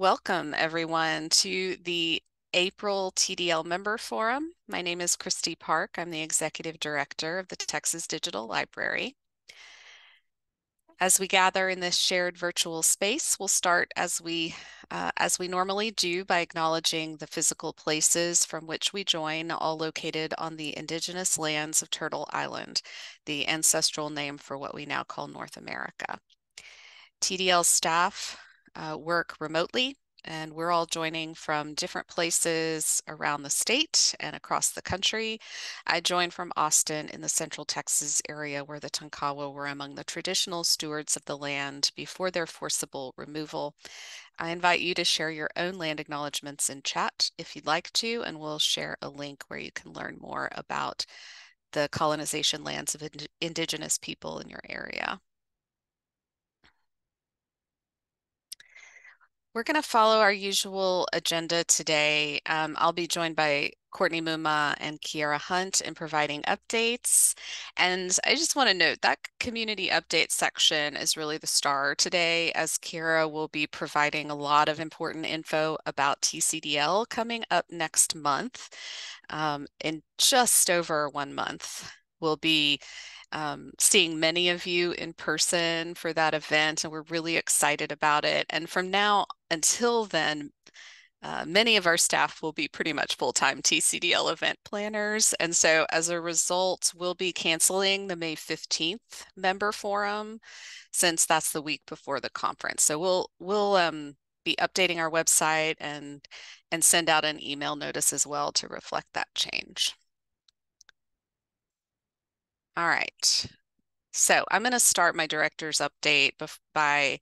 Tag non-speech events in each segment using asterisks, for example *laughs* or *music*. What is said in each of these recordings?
Welcome everyone to the April TDL Member Forum. My name is Kristi Park. I'm the Executive Director of the Texas Digital Library. As we gather in this shared virtual space, we'll start as we uh, as we normally do by acknowledging the physical places from which we join, all located on the indigenous lands of Turtle Island, the ancestral name for what we now call North America. TDL staff uh, work remotely and we're all joining from different places around the state and across the country. I joined from Austin in the central Texas area where the Tonkawa were among the traditional stewards of the land before their forcible removal. I invite you to share your own land acknowledgements in chat if you'd like to, and we'll share a link where you can learn more about the colonization lands of ind indigenous people in your area. We're going to follow our usual agenda today. Um, I'll be joined by Courtney Mumma and Kiara Hunt in providing updates. And I just want to note that community update section is really the star today as Kiara will be providing a lot of important info about TCDL coming up next month. Um, in just over one month, we'll be um, seeing many of you in person for that event, and we're really excited about it. And from now until then, uh, many of our staff will be pretty much full-time TCDL event planners. And so as a result, we'll be canceling the May 15th member forum since that's the week before the conference. So we'll we'll um, be updating our website and and send out an email notice as well to reflect that change. All right. So I'm going to start my director's update by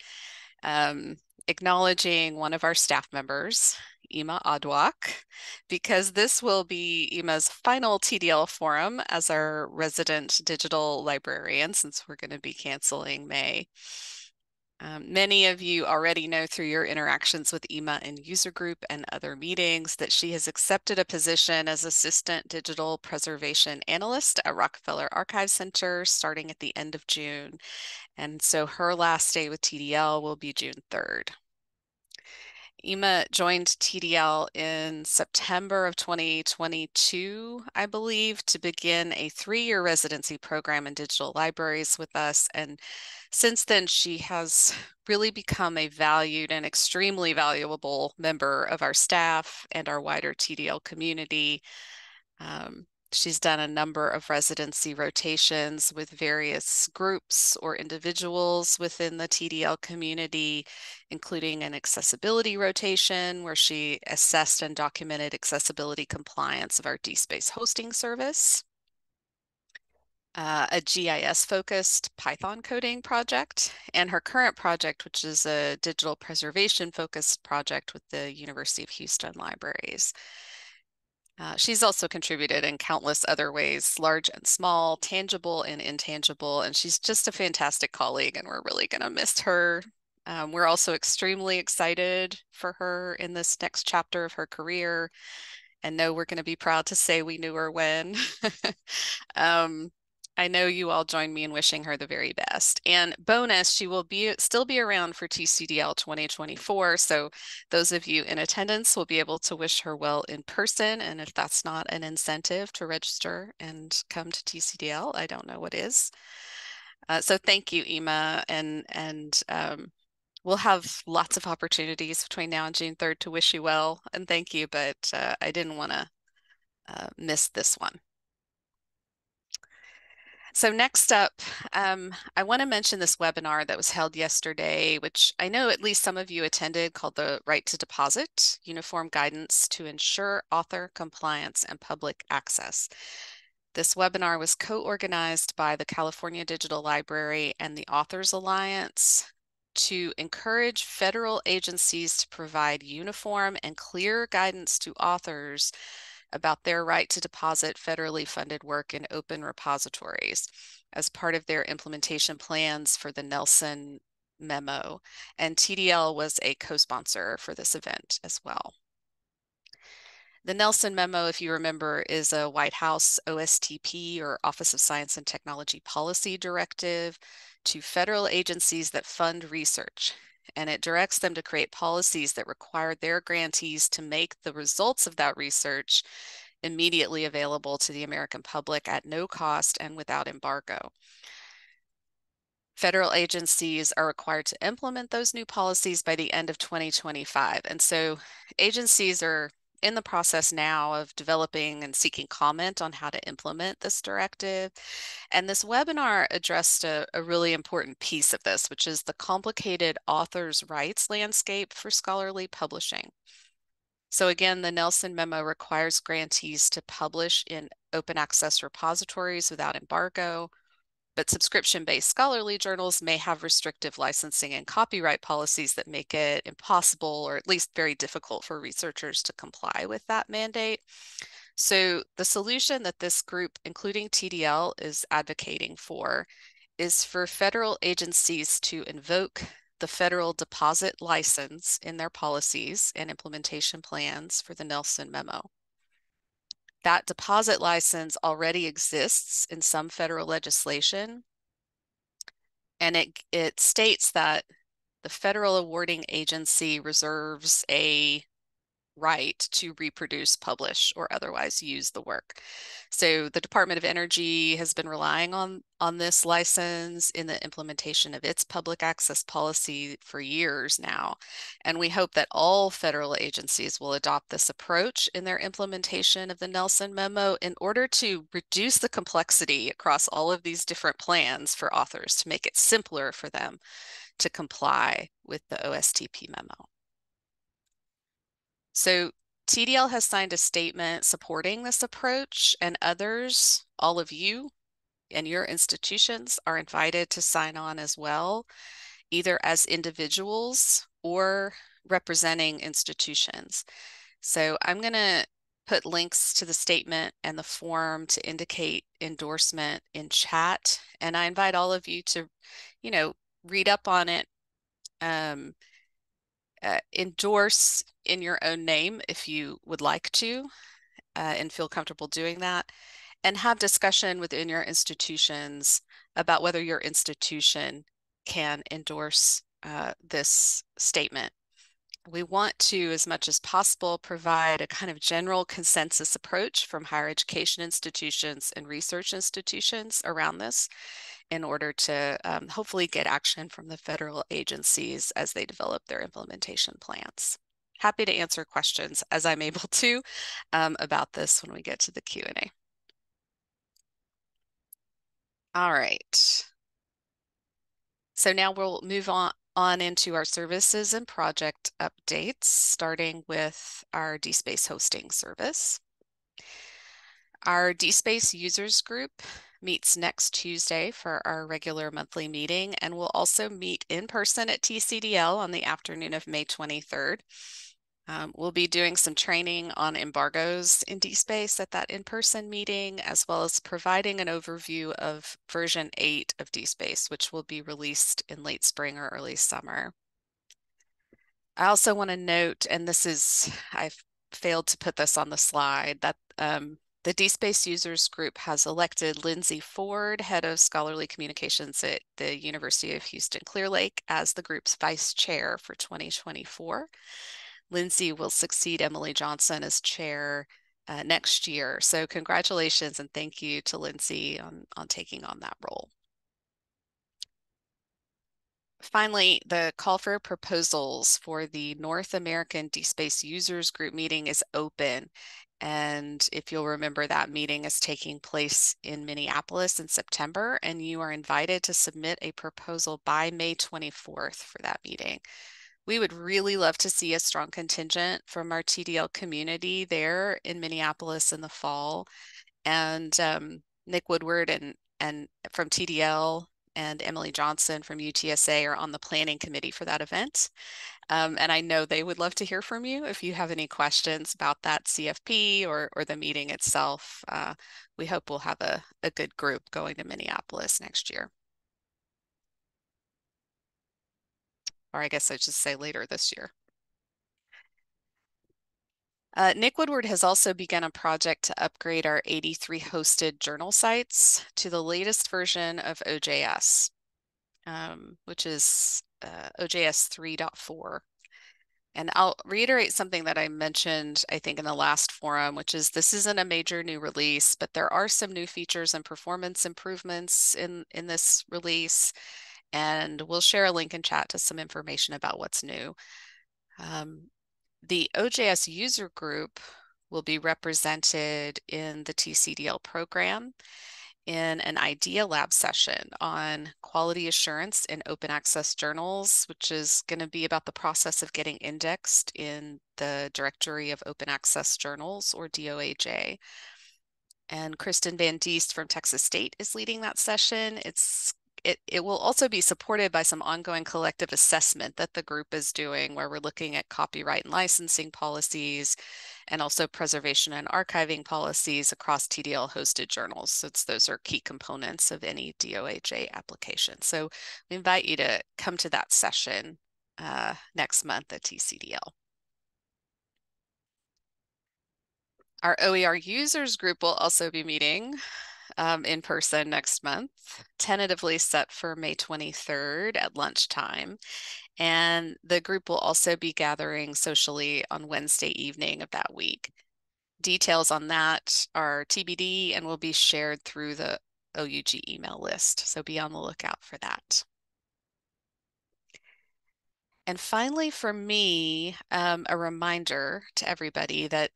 um, acknowledging one of our staff members, Ima Adwak, because this will be Ima's final TDL forum as our resident digital librarian since we're going to be canceling May. Um, many of you already know through your interactions with Ima in user group and other meetings that she has accepted a position as Assistant Digital Preservation Analyst at Rockefeller Archive Center starting at the end of June. And so her last day with TDL will be June 3rd. Ima joined TDL in September of 2022, I believe, to begin a three-year residency program in digital libraries with us. And since then, she has really become a valued and extremely valuable member of our staff and our wider TDL community. Um, She's done a number of residency rotations with various groups or individuals within the TDL community, including an accessibility rotation where she assessed and documented accessibility compliance of our DSpace hosting service. Uh, a GIS focused Python coding project, and her current project, which is a digital preservation focused project with the University of Houston Libraries. Uh, she's also contributed in countless other ways, large and small, tangible and intangible, and she's just a fantastic colleague, and we're really going to miss her. Um, we're also extremely excited for her in this next chapter of her career, and know we're going to be proud to say we knew her when. *laughs* um, I know you all join me in wishing her the very best. And bonus, she will be still be around for TCDL 2024. So those of you in attendance will be able to wish her well in person. And if that's not an incentive to register and come to TCDL, I don't know what is. Uh, so thank you, Ima, and and um, we'll have lots of opportunities between now and June 3rd to wish you well and thank you, but uh, I didn't want to uh, miss this one. So next up, um, I want to mention this webinar that was held yesterday, which I know at least some of you attended called the Right to Deposit, Uniform Guidance to Ensure Author Compliance and Public Access. This webinar was co-organized by the California Digital Library and the Authors Alliance to encourage federal agencies to provide uniform and clear guidance to authors about their right to deposit federally funded work in open repositories as part of their implementation plans for the Nelson memo. And TDL was a co-sponsor for this event as well. The Nelson memo, if you remember, is a White House OSTP or Office of Science and Technology Policy Directive to federal agencies that fund research and it directs them to create policies that require their grantees to make the results of that research immediately available to the American public at no cost and without embargo. Federal agencies are required to implement those new policies by the end of 2025. And so agencies are in the process now of developing and seeking comment on how to implement this directive. And this webinar addressed a, a, really important piece of this, which is the complicated author's rights landscape for scholarly publishing. So again, the Nelson memo requires grantees to publish in open access repositories without embargo, but subscription-based scholarly journals may have restrictive licensing and copyright policies that make it impossible or at least very difficult for researchers to comply with that mandate. So the solution that this group, including TDL, is advocating for is for federal agencies to invoke the federal deposit license in their policies and implementation plans for the Nelson memo. That deposit license already exists in some federal legislation. And it, it states that the federal awarding agency reserves a right to reproduce, publish, or otherwise use the work. So the Department of Energy has been relying on, on this license in the implementation of its public access policy for years now. And we hope that all federal agencies will adopt this approach in their implementation of the Nelson Memo in order to reduce the complexity across all of these different plans for authors to make it simpler for them to comply with the OSTP memo. So TDL has signed a statement supporting this approach and others, all of you and your institutions are invited to sign on as well, either as individuals or representing institutions. So I'm going to put links to the statement and the form to indicate endorsement in chat. And I invite all of you to, you know, read up on it, um, uh, endorse in your own name if you would like to uh, and feel comfortable doing that and have discussion within your institutions about whether your institution can endorse uh, this statement. We want to, as much as possible, provide a kind of general consensus approach from higher education institutions and research institutions around this in order to um, hopefully get action from the federal agencies as they develop their implementation plans. Happy to answer questions as I'm able to um, about this when we get to the Q&A. All right. So now we'll move on, on into our services and project updates, starting with our DSpace hosting service. Our DSpace users group meets next Tuesday for our regular monthly meeting, and we'll also meet in person at TCDL on the afternoon of May 23rd. Um, we'll be doing some training on embargoes in DSpace at that in-person meeting, as well as providing an overview of version 8 of DSpace, which will be released in late spring or early summer. I also want to note, and this is, I've failed to put this on the slide, that um, the DSpace Users Group has elected Lindsay Ford, Head of Scholarly Communications at the University of Houston Clear Lake, as the group's vice chair for 2024. Lindsay will succeed Emily Johnson as chair uh, next year. So congratulations and thank you to Lindsay on, on taking on that role. Finally, the call for proposals for the North American DSpace Users Group meeting is open and if you'll remember, that meeting is taking place in Minneapolis in September, and you are invited to submit a proposal by May 24th for that meeting. We would really love to see a strong contingent from our TDL community there in Minneapolis in the fall. And um, Nick Woodward and, and from TDL and Emily Johnson from UTSA are on the planning committee for that event. Um, and I know they would love to hear from you if you have any questions about that CFP or, or the meeting itself. Uh, we hope we'll have a, a good group going to Minneapolis next year. Or I guess I should say later this year. Uh, Nick Woodward has also begun a project to upgrade our 83 hosted journal sites to the latest version of OJS, um, which is uh, OJS 3.4. And I'll reiterate something that I mentioned, I think, in the last forum, which is this isn't a major new release, but there are some new features and performance improvements in, in this release. And we'll share a link in chat to some information about what's new. Um, the OJS user group will be represented in the TCDL program in an IDEA Lab session on quality assurance in open access journals, which is going to be about the process of getting indexed in the Directory of Open Access Journals or DOAJ. And Kristen Van Diest from Texas State is leading that session. It's it, it will also be supported by some ongoing collective assessment that the group is doing where we're looking at copyright and licensing policies and also preservation and archiving policies across TDL hosted journals. So those are key components of any DOAJ application. So we invite you to come to that session uh, next month at TCDL. Our OER users group will also be meeting um, in person next month, tentatively set for May 23rd at lunchtime. And the group will also be gathering socially on Wednesday evening of that week. Details on that are TBD and will be shared through the OUG email list. So be on the lookout for that. And finally, for me, um, a reminder to everybody that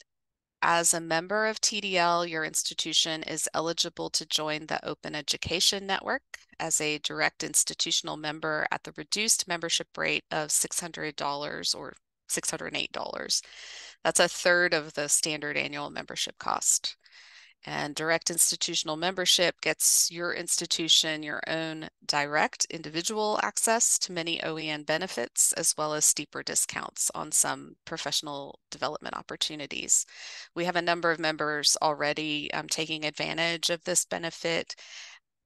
as a member of TDL, your institution is eligible to join the Open Education Network as a direct institutional member at the reduced membership rate of $600 or $608. That's a third of the standard annual membership cost. And direct institutional membership gets your institution your own direct individual access to many OEN benefits, as well as steeper discounts on some professional development opportunities. We have a number of members already um, taking advantage of this benefit.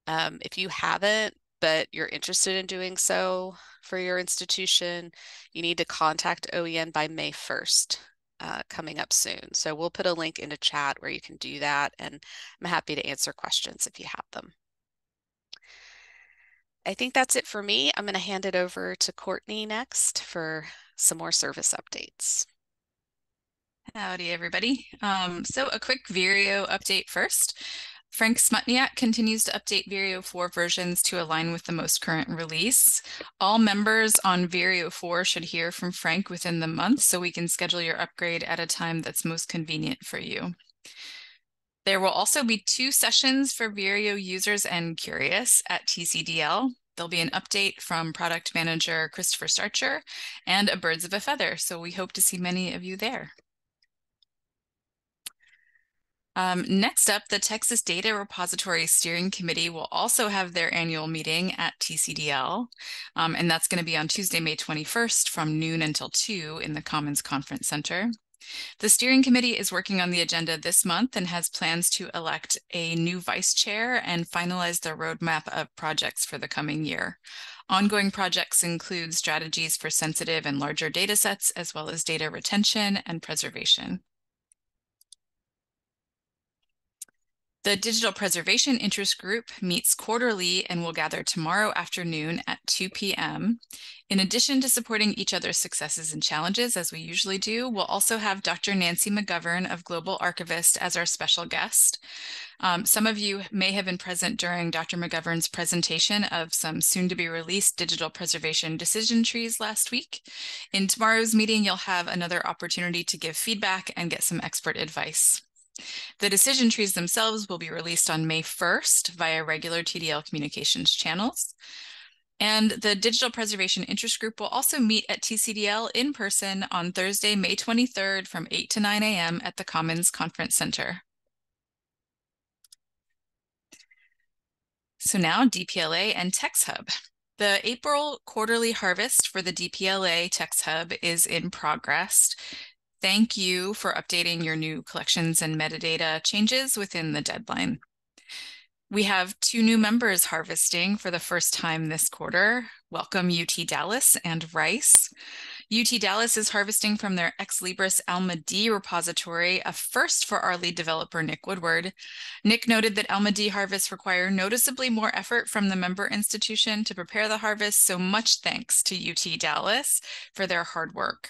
Um, if you haven't, but you're interested in doing so for your institution, you need to contact OEN by May 1st uh, coming up soon. So we'll put a link in the chat where you can do that. And I'm happy to answer questions if you have them. I think that's it for me. I'm going to hand it over to Courtney next for some more service updates. Howdy, everybody. Um, so a quick Vireo update first. Frank Smutniak continues to update Vireo 4 versions to align with the most current release. All members on Vireo 4 should hear from Frank within the month so we can schedule your upgrade at a time that's most convenient for you. There will also be two sessions for Vireo users and curious at TCDL. There'll be an update from product manager Christopher Starcher and a birds of a feather. So we hope to see many of you there. Um, next up, the Texas Data Repository Steering Committee will also have their annual meeting at TCDL, um, and that's going to be on Tuesday, May 21st from noon until 2 in the Commons Conference Center. The steering committee is working on the agenda this month and has plans to elect a new vice chair and finalize their roadmap of projects for the coming year. Ongoing projects include strategies for sensitive and larger data sets, as well as data retention and preservation. The Digital Preservation Interest Group meets quarterly and will gather tomorrow afternoon at 2 p.m. In addition to supporting each other's successes and challenges, as we usually do, we'll also have Dr. Nancy McGovern of Global Archivist as our special guest. Um, some of you may have been present during Dr. McGovern's presentation of some soon to be released digital preservation decision trees last week. In tomorrow's meeting, you'll have another opportunity to give feedback and get some expert advice. The decision trees themselves will be released on May 1st via regular TDL communications channels. And the Digital Preservation Interest Group will also meet at TCDL in person on Thursday, May 23rd from 8 to 9 a.m. at the Commons Conference Center. So now DPLA and TextHub. The April quarterly harvest for the DPLA TextHub is in progress. Thank you for updating your new collections and metadata changes within the deadline. We have two new members harvesting for the first time this quarter. Welcome UT Dallas and Rice. UT Dallas is harvesting from their Ex Libris Alma D repository, a first for our lead developer, Nick Woodward. Nick noted that Alma D harvests require noticeably more effort from the member institution to prepare the harvest, so much thanks to UT Dallas for their hard work.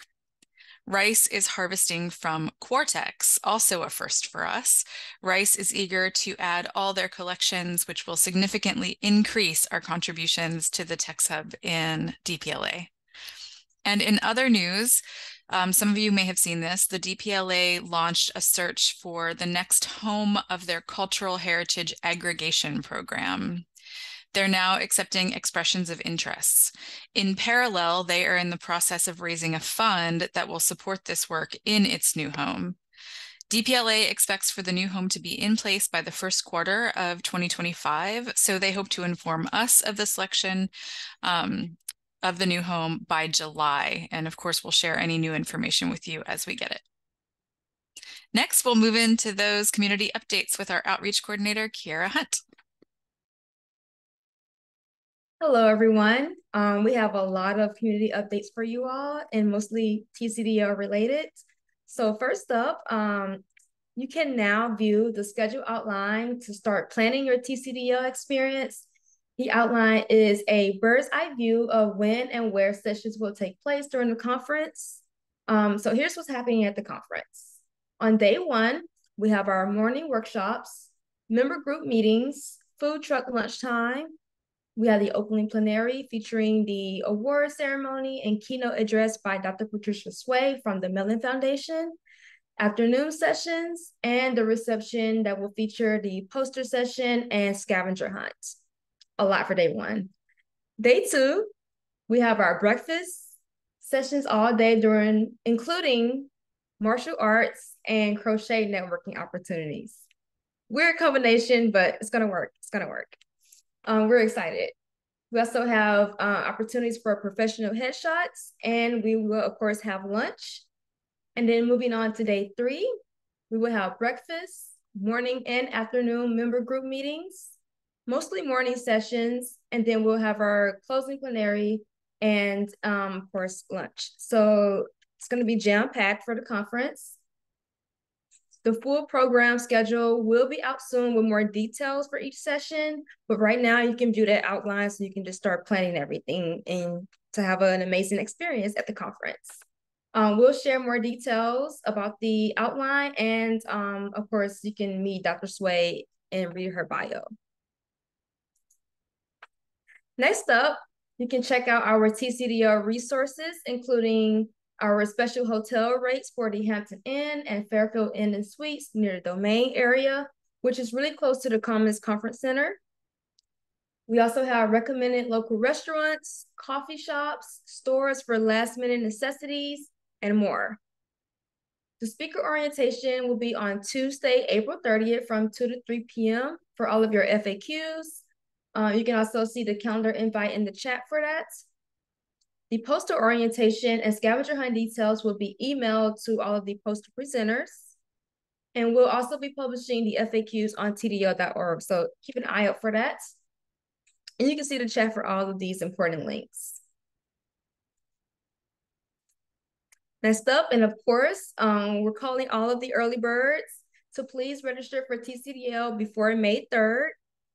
Rice is harvesting from Quartex, also a first for us. Rice is eager to add all their collections, which will significantly increase our contributions to the Text Hub in DPLA. And in other news, um, some of you may have seen this. The DPLA launched a search for the next home of their cultural heritage aggregation program. They're now accepting expressions of interests. In parallel, they are in the process of raising a fund that will support this work in its new home. DPLA expects for the new home to be in place by the first quarter of 2025, so they hope to inform us of the selection um, of the new home by July. And of course, we'll share any new information with you as we get it. Next, we'll move into those community updates with our outreach coordinator, Kiara Hunt. Hello, everyone. Um, we have a lot of community updates for you all and mostly TCDL related. So first up, um, you can now view the schedule outline to start planning your TCDL experience the outline is a bird's eye view of when and where sessions will take place during the conference. Um, so here's what's happening at the conference. On day one, we have our morning workshops, member group meetings, food truck lunchtime. We have the opening plenary featuring the award ceremony and keynote address by Dr. Patricia Hswe from the Mellon Foundation, afternoon sessions, and the reception that will feature the poster session and scavenger hunt a lot for day one. Day two, we have our breakfast sessions all day during, including martial arts and crochet networking opportunities. Weird combination, but it's gonna work. It's gonna work. Um, we're excited. We also have uh, opportunities for professional headshots, and we will, of course, have lunch. And then moving on to day three, we will have breakfast, morning and afternoon member group meetings, mostly morning sessions, and then we'll have our closing plenary and um, of course lunch. So it's going to be jam packed for the conference. The full program schedule will be out soon with more details for each session, but right now you can view that outline so you can just start planning everything and to have an amazing experience at the conference. Um, we'll share more details about the outline and um, of course you can meet Dr. Hswe and read her bio. Next up, you can check out our TCDL resources, including our special hotel rates for the Hampton Inn and Fairfield Inn and Suites near the Domain area, which is really close to the Commons Conference Center. We also have recommended local restaurants, coffee shops, stores for last minute necessities, and more. The speaker orientation will be on Tuesday, April 30th from 2 to 3 p.m. for all of your FAQs, uh, you can also see the calendar invite in the chat for that. The poster orientation and scavenger hunt details will be emailed to all of the poster presenters. And we'll also be publishing the FAQs on TDL.org. So keep an eye out for that. And you can see the chat for all of these important links. Next up, and of course, um, we're calling all of the early birds to please register for TCDL before May 3rd.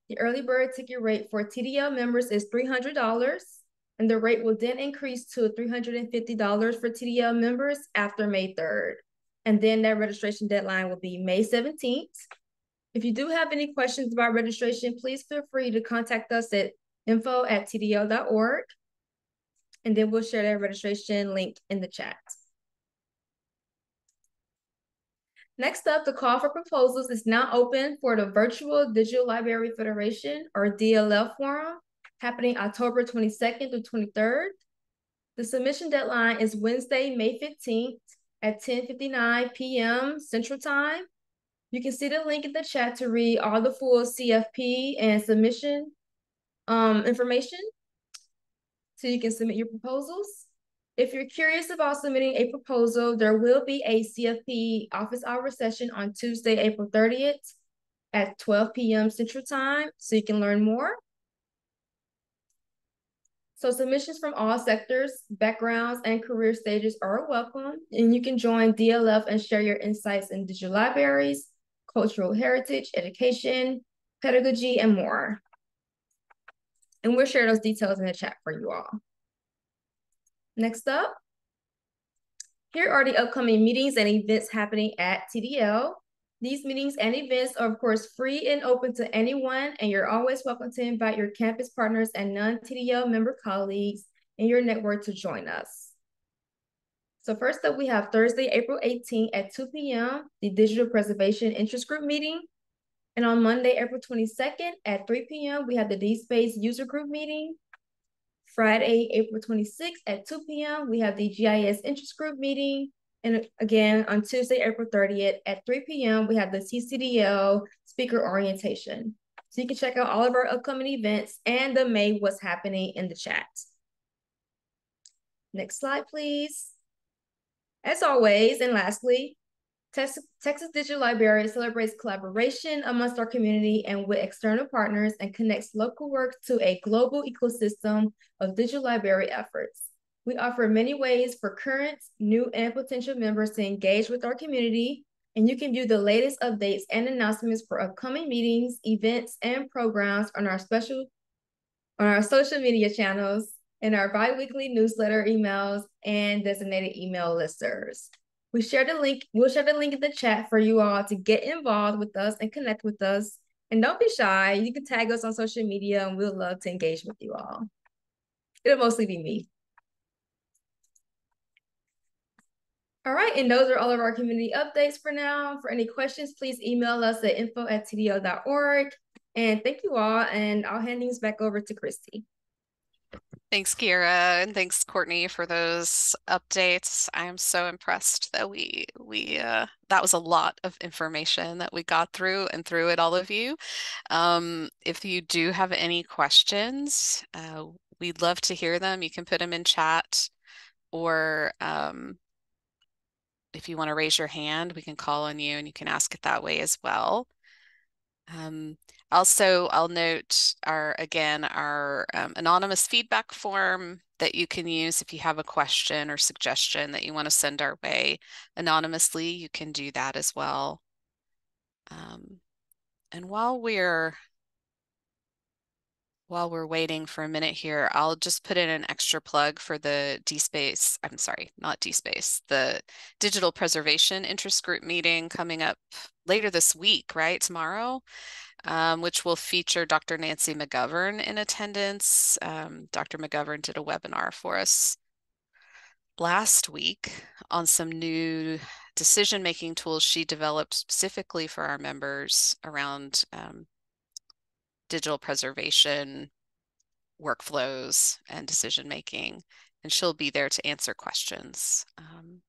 The early bird ticket rate for TDL members is $300, and the rate will then increase to $350 for TDL members after May 3rd. And then that registration deadline will be May 17th. If you do have any questions about registration, please feel free to contact us at info at tdl.org. And then we'll share that registration link in the chat. Next up, the call for proposals is now open for the Virtual Digital Library Federation or DLF Forum happening October 22nd to 23rd. The submission deadline is Wednesday, May 15th at 10.59 p.m. Central Time. You can see the link in the chat to read all the full CFP and submission um, information so you can submit your proposals. If you're curious about submitting a proposal, there will be a CFP office hour session on Tuesday, April 30th at 12 p.m. Central Time, so you can learn more. So submissions from all sectors, backgrounds, and career stages are welcome. And you can join DLF and share your insights in digital libraries, cultural heritage, education, pedagogy, and more. And we'll share those details in the chat for you all. Next up, here are the upcoming meetings and events happening at TDL. These meetings and events are, of course, free and open to anyone, and you're always welcome to invite your campus partners and non-TDL member colleagues in your network to join us. So first up, we have Thursday, April 18 at 2 p.m., the Digital Preservation Interest Group meeting. And on Monday, April 22nd at 3 p.m., we have the DSpace User Group meeting. Friday, April 26th at 2 p.m., we have the GIS Interest Group meeting. And again, on Tuesday, April 30th at 3 p.m., we have the TCDL speaker orientation. So you can check out all of our upcoming events and the May what's happening in the chat. Next slide, please. As always, and lastly, Texas Digital Library celebrates collaboration amongst our community and with external partners and connects local work to a global ecosystem of digital library efforts. We offer many ways for current, new, and potential members to engage with our community, and you can view the latest updates and announcements for upcoming meetings, events, and programs on our special on our social media channels, in our biweekly newsletter emails, and designated email listservs. We share the link, we'll share the link in the chat for you all to get involved with us and connect with us. And don't be shy. You can tag us on social media and we'll love to engage with you all. It'll mostly be me. All right, and those are all of our community updates for now. For any questions, please email us at info at tdl.org. And thank you all, and I'll hand things back over to Kristi. Thanks, Kira, and thanks, Courtney, for those updates. I am so impressed that we we uh, that was a lot of information that we got through and through it, all of you. Um, if you do have any questions, uh, we'd love to hear them. You can put them in chat, or um, if you want to raise your hand, we can call on you and you can ask it that way as well. Um, also, I'll note our, again, our um, anonymous feedback form that you can use if you have a question or suggestion that you want to send our way anonymously, you can do that as well. Um, and while we're while we're waiting for a minute here, I'll just put in an extra plug for the DSpace, I'm sorry, not DSpace, the Digital Preservation Interest Group meeting coming up later this week, right, tomorrow, um, which will feature Dr. Nancy McGovern in attendance. Um, Dr. McGovern did a webinar for us last week on some new decision-making tools she developed specifically for our members around um, digital preservation workflows and decision making and she'll be there to answer questions um,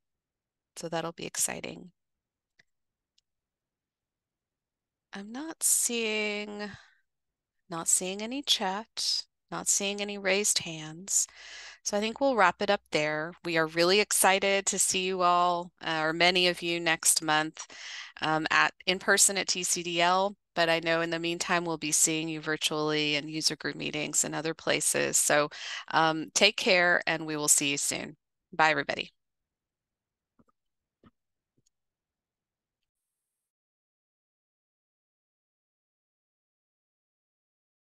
so that'll be exciting i'm not seeing not seeing any chat not seeing any raised hands so I think we'll wrap it up there. We are really excited to see you all, uh, or many of you, next month um, at in person at TCDL. But I know in the meantime, we'll be seeing you virtually and user group meetings and other places. So um, take care and we will see you soon. Bye, everybody.